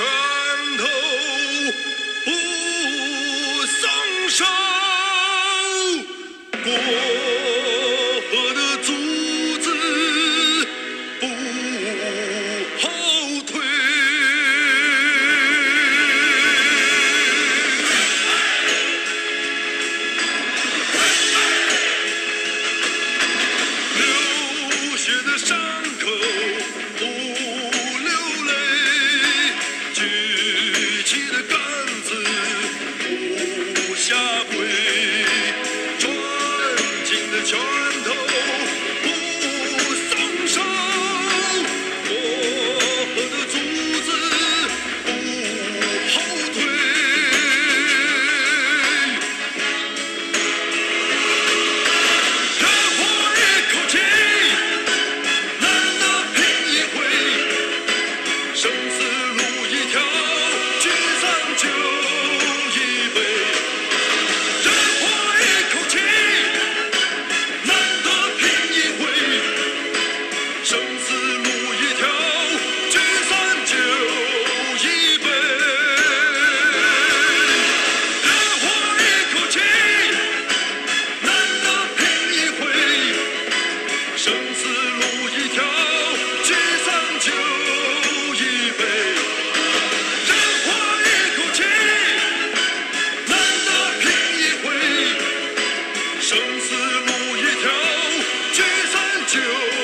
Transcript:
拳头不松手。George. 生死路一条聚散酒一杯人活一口气难得拼一回生死路一条聚散酒